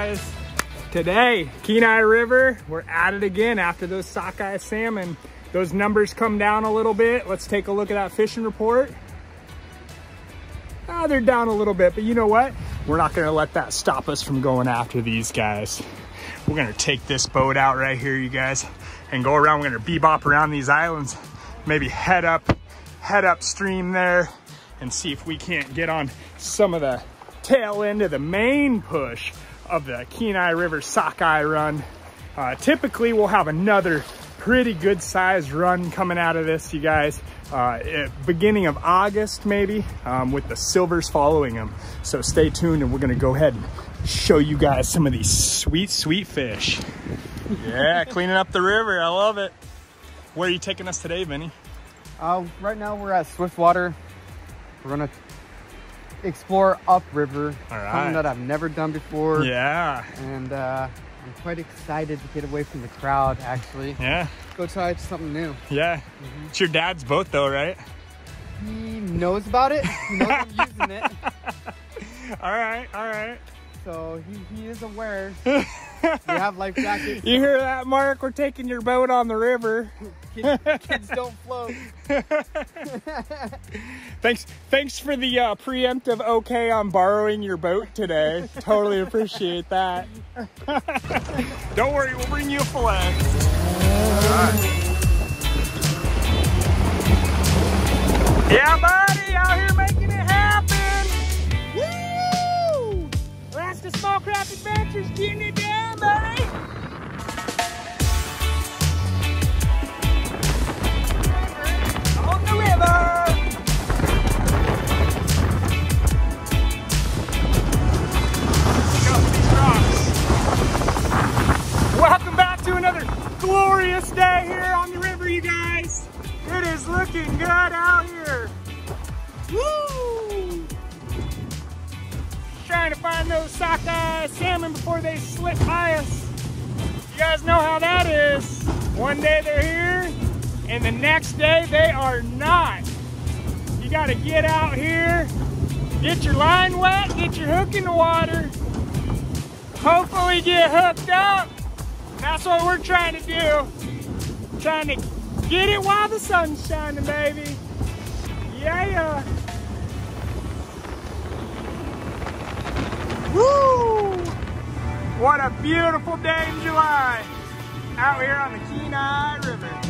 guys. Today, Kenai River, we're at it again after those sockeye salmon. Those numbers come down a little bit. Let's take a look at that fishing report. Ah, they're down a little bit, but you know what? We're not gonna let that stop us from going after these guys. We're gonna take this boat out right here, you guys, and go around. We're gonna bebop around these islands, maybe head up, head upstream there, and see if we can't get on some of the tail end of the main push of the Kenai River sockeye run. Uh, typically, we'll have another pretty good sized run coming out of this, you guys. Uh, beginning of August, maybe, um, with the silvers following them. So stay tuned and we're gonna go ahead and show you guys some of these sweet, sweet fish. yeah, cleaning up the river, I love it. Where are you taking us today, Vinny? Uh, right now we're at Swiftwater. We're gonna explore upriver, All right. something that I've never done before. Yeah, And uh, I'm quite excited to get away from the crowd, actually. yeah, Go try something new. yeah. It's your dad's boat though, right? He knows about it. He knows I'm using it. All right, all right. So he, he is aware. we have life jackets. You hear that, Mark? We're taking your boat on the river. Kids, kids don't float. Thanks, thanks for the uh, preemptive okay on borrowing your boat today. totally appreciate that. Don't worry, we'll bring you a fillet. Yeah, buddy, out here making it happen. Woo! Alaska Small Craft Adventures getting it On Trying to find those sockeye salmon before they slip by us. You guys know how that is. One day they're here, and the next day they are not. You gotta get out here, get your line wet, get your hook in the water, hopefully get hooked up. That's what we're trying to do. Trying to get it while the sun's shining, baby. Yeah. Woo! What a beautiful day in July out here on the Kenai River.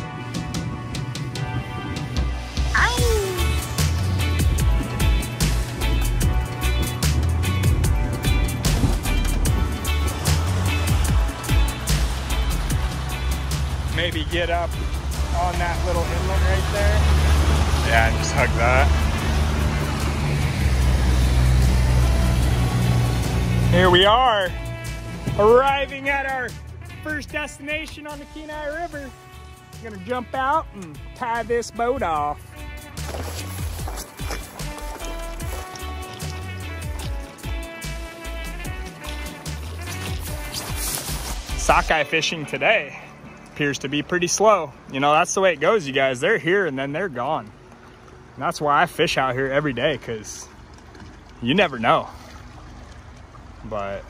Maybe get up on that little inlet right there. Yeah, and just hug that. Here we are, arriving at our first destination on the Kenai River. I'm gonna jump out and tie this boat off. Sockeye fishing today appears to be pretty slow. You know, that's the way it goes, you guys. They're here and then they're gone. And that's why I fish out here every day because you never know. But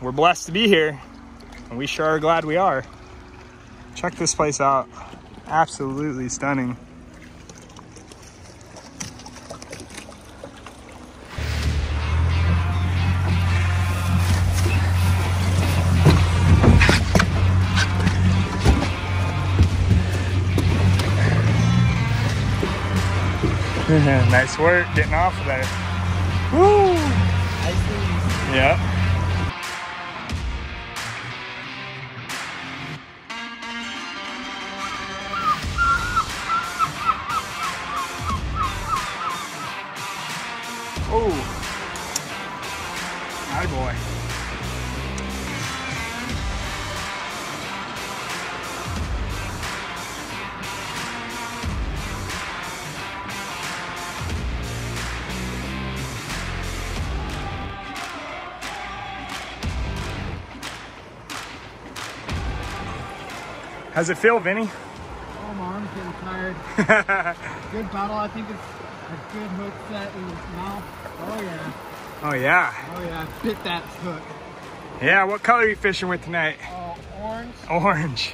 we're blessed to be here and we sure are glad we are. Check this place out. Absolutely stunning. nice work getting off of there. Woo! Yeah. Oh. How's it feel, Vinny? Oh, my arm's getting tired. Good battle. I think it's a good hook set in his mouth. Oh, yeah. Oh yeah. Oh, yeah. Bit that hook. Yeah, what color are you fishing with tonight? Uh, orange. Orange.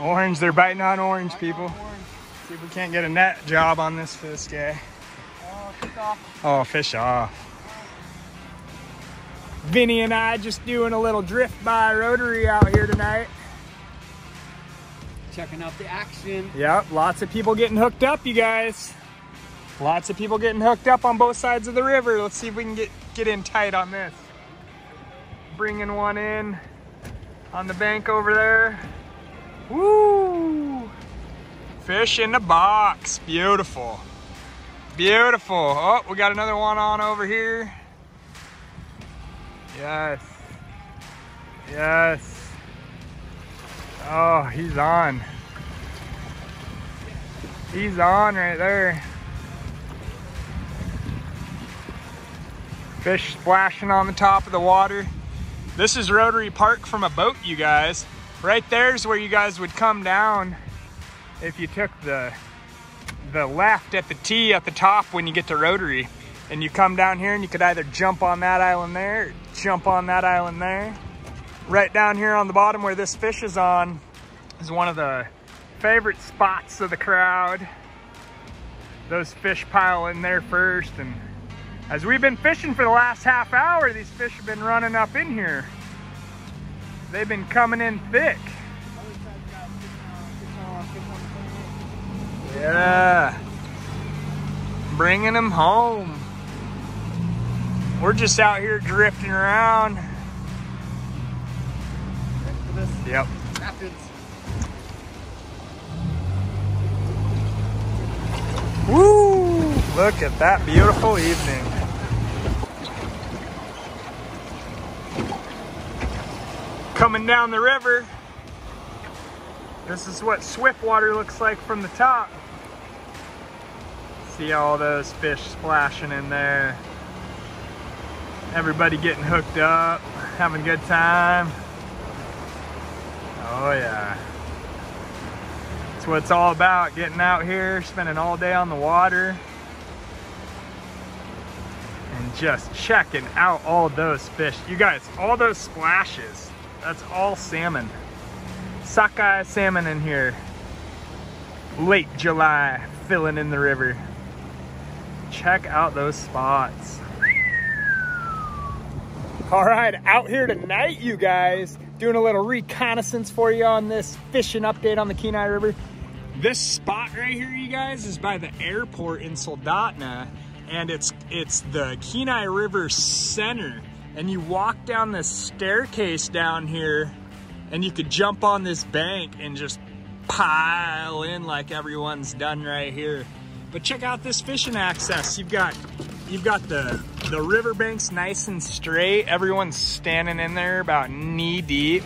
Orange, they're biting on orange, people. Orange. See if we can't get a net job on this fish guy. Oh, kick off. Oh, fish off. Vinny and I just doing a little drift by rotary out here tonight. Checking out the action. Yep, lots of people getting hooked up, you guys. Lots of people getting hooked up on both sides of the river. Let's see if we can get, get in tight on this. Bringing one in on the bank over there. Woo! Fish in the box. Beautiful. Beautiful. Oh, we got another one on over here. Yes. Yes. Oh, he's on. He's on right there. Fish splashing on the top of the water. This is Rotary Park from a boat, you guys. Right there's where you guys would come down if you took the the left at the T at the top when you get to Rotary. And you come down here and you could either jump on that island there, jump on that island there. Right down here on the bottom where this fish is on is one of the favorite spots of the crowd. Those fish pile in there first and as we've been fishing for the last half hour, these fish have been running up in here. They've been coming in thick. Yeah. Bringing them home. We're just out here drifting around. Yep. Rapids. Woo! Look at that beautiful evening. Coming down the river. This is what Swiftwater looks like from the top. See all those fish splashing in there. Everybody getting hooked up, having a good time. Oh yeah. That's what it's all about, getting out here, spending all day on the water. And just checking out all those fish. You guys, all those splashes, that's all salmon. Sockeye salmon in here. Late July, filling in the river. Check out those spots. All right, out here tonight, you guys, doing a little reconnaissance for you on this fishing update on the Kenai River. This spot right here, you guys, is by the airport in Soldotna, and it's it's the Kenai River Center. And you walk down this staircase down here, and you could jump on this bank and just pile in like everyone's done right here. But check out this fishing access. You've got you've got the the riverbanks nice and straight. Everyone's standing in there about knee deep,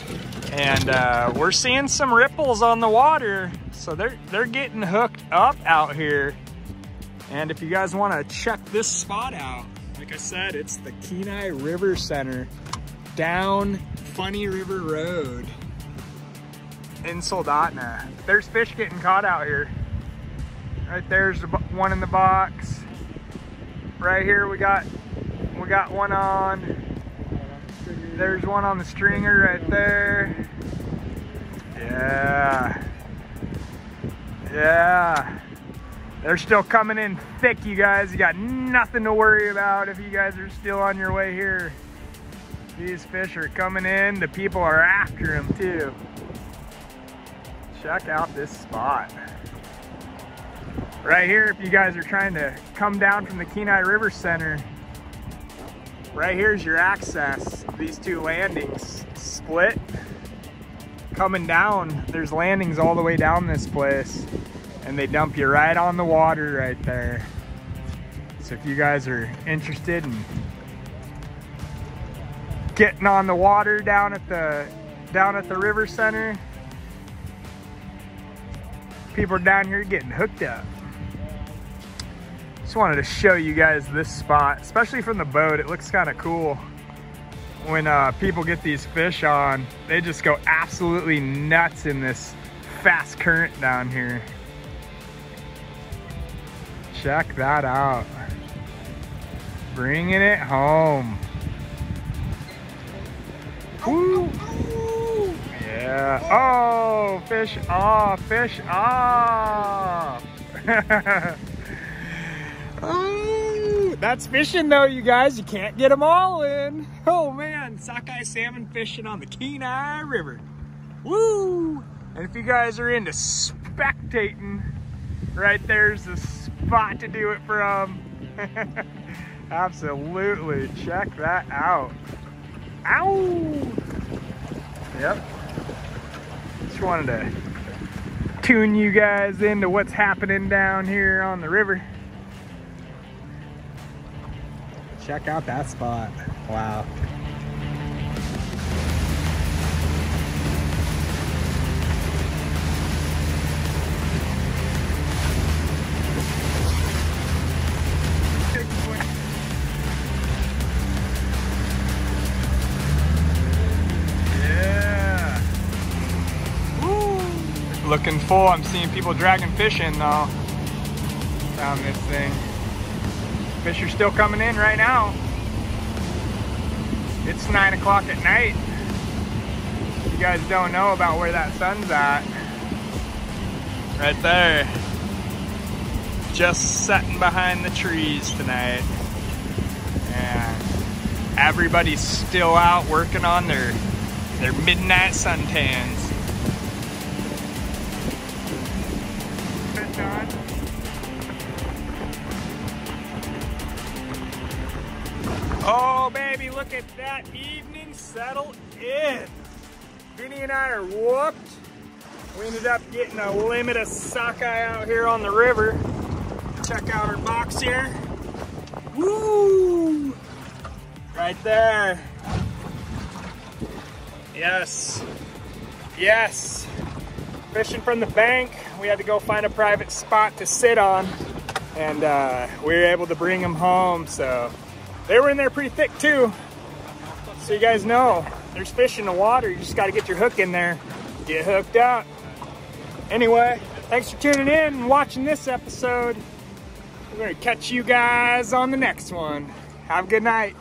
and uh, we're seeing some ripples on the water. So they're they're getting hooked up out here. And if you guys want to check this spot out, like I said, it's the Kenai River Center down Funny River Road in Soldotna. There's fish getting caught out here. Right there's the one in the box. Right here we got got one on. There's one on the stringer right there. Yeah. Yeah. They're still coming in thick, you guys. You got nothing to worry about if you guys are still on your way here. These fish are coming in. The people are after them too. Check out this spot. Right here, if you guys are trying to come down from the Kenai River Center, right here's your access. These two landings split. Coming down, there's landings all the way down this place and they dump you right on the water right there. So if you guys are interested in getting on the water down at the down at the river center, people are down here getting hooked up. Just wanted to show you guys this spot, especially from the boat. It looks kind of cool. When uh, people get these fish on, they just go absolutely nuts in this fast current down here. Check that out. Bringing it home. Woo! Yeah. Oh, fish off, fish off. oh, that's fishing though, you guys. You can't get them all in. Oh man, sockeye salmon fishing on the Kenai River. Woo! And if you guys are into spectating, right there's the spot to do it from. Absolutely, check that out. Ow! Yep. Just wanted to tune you guys into what's happening down here on the river. Check out that spot. Wow. Looking full. I'm seeing people dragging fish in though. Found this thing. Fish are still coming in right now. It's nine o'clock at night. You guys don't know about where that sun's at. Right there. Just setting behind the trees tonight. And everybody's still out working on their their midnight suntans. Oh baby, look at that evening settle in. Vinny and I are whooped. We ended up getting a limit of sockeye out here on the river. Check out our box here. Woo! Right there. Yes. Yes. Fishing from the bank. We had to go find a private spot to sit on. And uh, we were able to bring them home. So they were in there pretty thick too. So you guys know, there's fish in the water. You just got to get your hook in there. Get hooked up. Anyway, thanks for tuning in and watching this episode. We're to catch you guys on the next one. Have a good night.